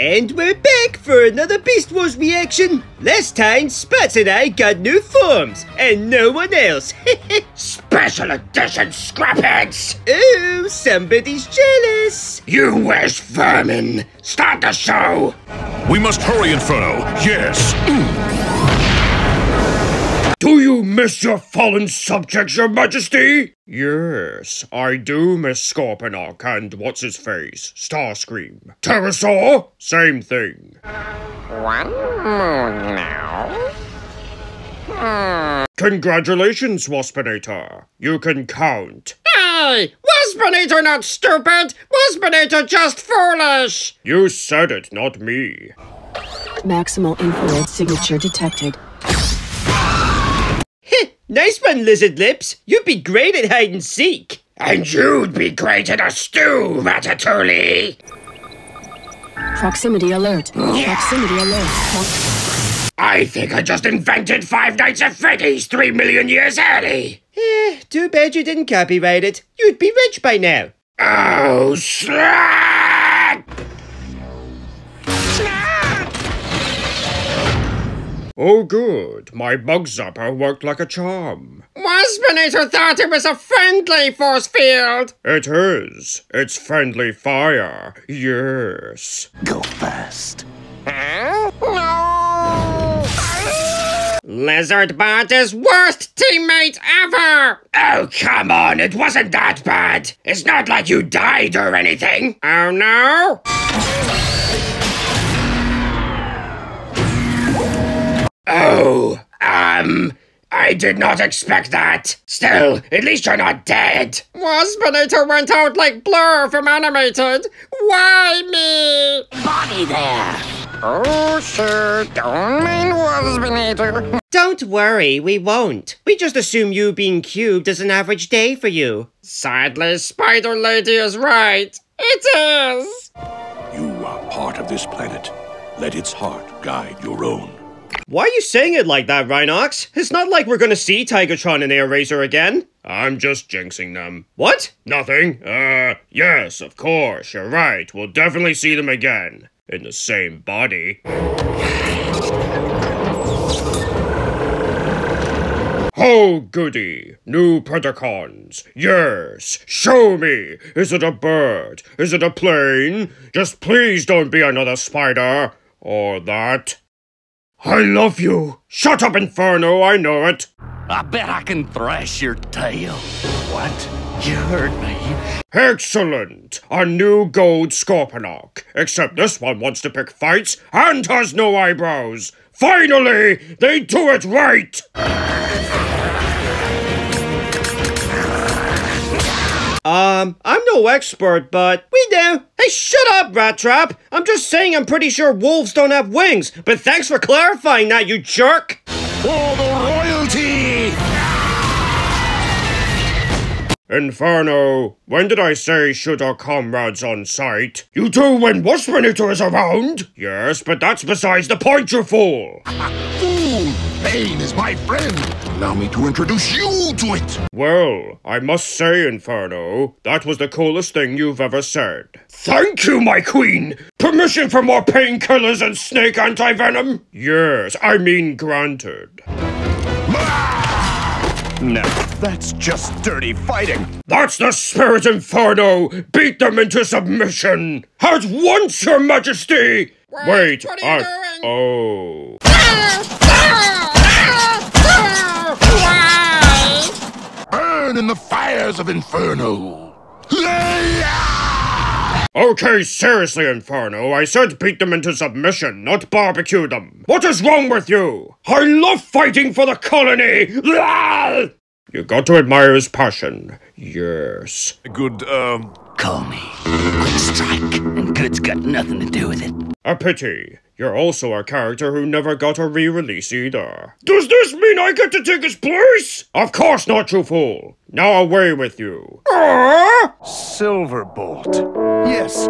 And we're back for another Beast Wars reaction. Last time, Spots and I got new forms, and no one else. Special edition scrapheads! oh, somebody's jealous. You wish vermin! Start the show! We must hurry, Inferno. Yes. Mm. Do you miss your fallen subjects, your majesty? Yes, I do miss Scorponok and what's his face, Starscream. Terrorsaur? Same thing. One moon now. Hmm. Congratulations, Waspinator. You can count. Hey! Waspinator not stupid! Waspinator just foolish! You said it, not me. Maximal infrared signature detected. Heh, nice one, Lizard Lips. You'd be great at hide and seek. And you'd be great at a stew, Ratatouille! Proximity alert. Proximity alert. Pro- I think I just invented Five Nights at Freddy's three million years early! Eh, too bad you didn't copyright it. You'd be rich by now. Oh, slut! Oh, good. My bug zapper worked like a charm. Waspinator thought it was a friendly force field! It is. It's friendly fire. Yes. Go fast. Huh? No! Lizardbot is worst teammate ever! Oh, come on, it wasn't that bad! It's not like you died or anything! Oh no? Oh, um, I did not expect that. Still, at least you're not dead. Waspinator went out like Blur from Animated. Why me? Body there. Oh, sure, don't mind Waspinator. Don't worry, we won't. We just assume you being cubed is an average day for you. Sadly, Spider Lady is right. It is! You are part of this planet. Let its heart guide your own. Why are you saying it like that, Rhinox? It's not like we're gonna see Tigertron and Airazor again. I'm just jinxing them. What? Nothing. Uh, yes, of course, you're right. We'll definitely see them again. In the same body. Oh, goody. New Predacons. Yes. Show me. Is it a bird? Is it a plane? Just please don't be another spider. Or that. I love you. Shut up, Inferno. I know it. I bet I can thrash your tail. What? You heard me. Excellent! A new gold Scorponok. Except this one wants to pick fights and has no eyebrows. Finally! They do it right! Um, I'm no expert, but we do. Hey, shut up, Rattrap. I'm just saying I'm pretty sure wolves don't have wings, but thanks for clarifying that, you jerk. For the royalty! Inferno, when did I say shoot our comrades on sight? You do when Waspinator is around? Yes, but that's besides the point, you fool! Fool! Pain is my friend. Allow me to introduce you to it. Well, I must say, Inferno, that was the coolest thing you've ever said. Thank you, my queen! Permission for more painkillers and snake anti-venom? Yes, I mean granted. No, that's just dirty fighting. That's the spirit, Inferno! Beat them into submission! At once, your majesty! Wait, what are you I- doing? Oh. Why? Burn in the fires of Inferno. Okay, seriously, Inferno, I said beat them into submission, not barbecue them. What is wrong with you? I love fighting for the colony! You got to admire his passion. Yes. Good, um, Call me. Quickstrike. And good's got nothing to do with it. A pity. You're also a character who never got a re-release either. Does this mean I get to take his place? Of course not, you fool. Now away with you. Ah! Silverbolt. Yes,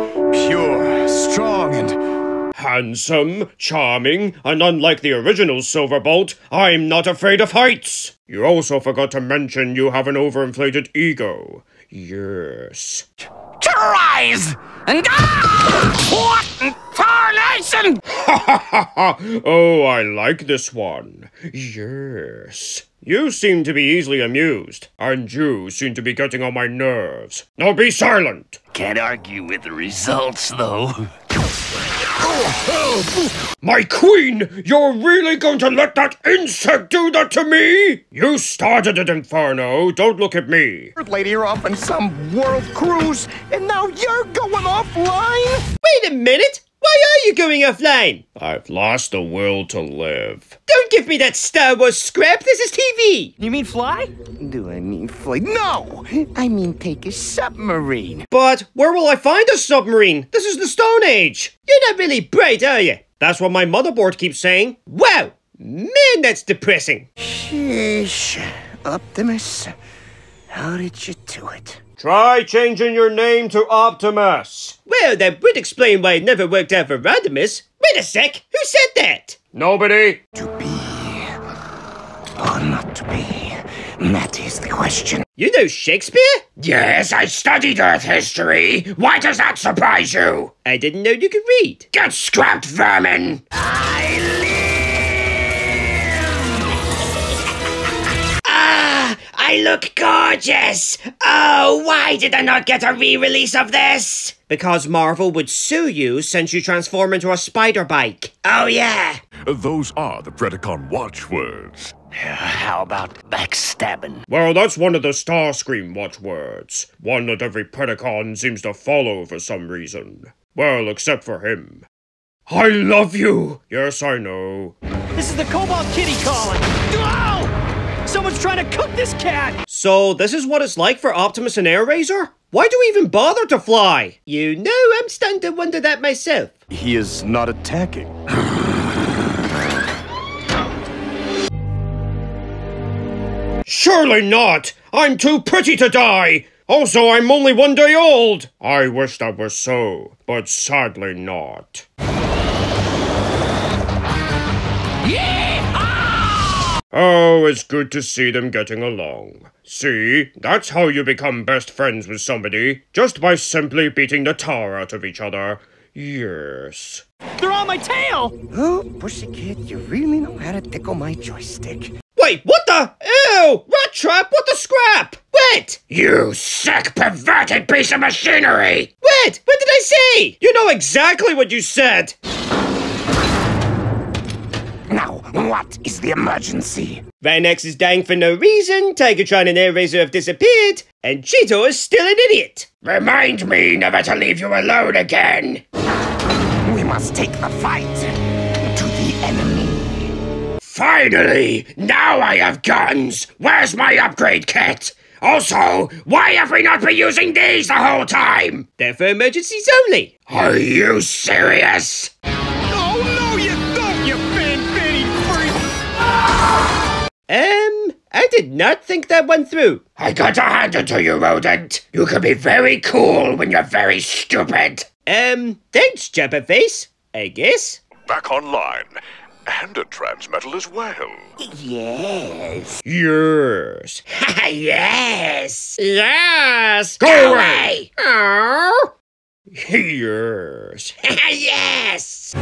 pure, strong, and Handsome, charming, and unlike the original Silverbolt, I'm not afraid of heights. You also forgot to mention you have an overinflated ego. Yes. Your eyes! And ah! What tarnation? oh, I like this one. Yes. You seem to be easily amused, and you seem to be getting on my nerves. Now be silent! Can't argue with the results, though. My queen! You're really going to let that insect do that to me? You started it, Inferno. Don't look at me. Lady, you're off on some world cruise, and now you're going offline? Wait a minute! Why are you going offline? I've lost the will to live. Don't give me that Star Wars scrap. This is TV. You mean fly? Do I mean flight? No! I mean take a submarine. But where will I find a submarine? This is the Stone Age. You're not really bright, are you? That's what my motherboard keeps saying. Wow! Man, that's depressing. Sheesh. Optimus, how did you do it? Try changing your name to Optimus. Well, that would explain why it never worked out for Rodimus. Wait a sec. Who said that? Nobody. To be or not to be? That is the question. You know Shakespeare? Yes, I studied Earth history. Why does that surprise you? I didn't know you could read. Get scrapped, vermin! I look gorgeous! Oh, why did I not get a re release of this? Because Marvel would sue you since you transform into a spider bike. Oh, yeah. Those are the Predacon watchwords. How about backstabbing? Well, that's one of the Starscream watchwords. One that every Predacon seems to follow for some reason. Well, except for him. I love you! Yes, I know. This is the Cobalt Kitty calling. Oh! Someone's trying to cook this cat. So, this is what it's like for Optimus and Airazor? Why do we even bother to fly? You know, I'm starting to wonder that myself. He is not attacking. Surely not! I'm too pretty to die! Also, I'm only one day old! I wish that were so, but sadly not. Oh, it's good to see them getting along. See, that's how you become best friends with somebody, just by simply beating the tar out of each other. Yes. They're on my tail. Oh, Pussycat, you really know how to tickle my joystick. Wait, what the? Ew! Rattrap, what the scrap? Wait! You sick, perverted piece of machinery! Wait! What did I say? You know exactly what you said! What is the emergency? Rhinox is dying for no reason, Tigertron and Airazor have disappeared, and Cheetor is still an idiot! Remind me never to leave you alone again! We must take the fight to the enemy. Finally! Now I have guns! Where's my upgrade kit? Also, why have we not been using these the whole time? They're for emergencies only! Are you serious? Did not think that one through. I gotta hand it to you, Rodent. You can be very cool when you're very stupid. Um, thanks, Jabberface. I guess. Back online. And a transmetal as well. Yes. Yes. yes. Yes. Go away. Oh. Yes. yes.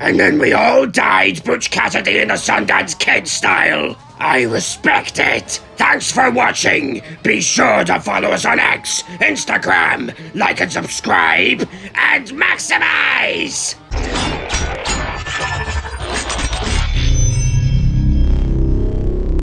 And then we all died Butch Cassidy in the Sundance Kid style. I respect it. Thanks for watching. Be sure to follow us on X, Instagram, like and subscribe, and maximize.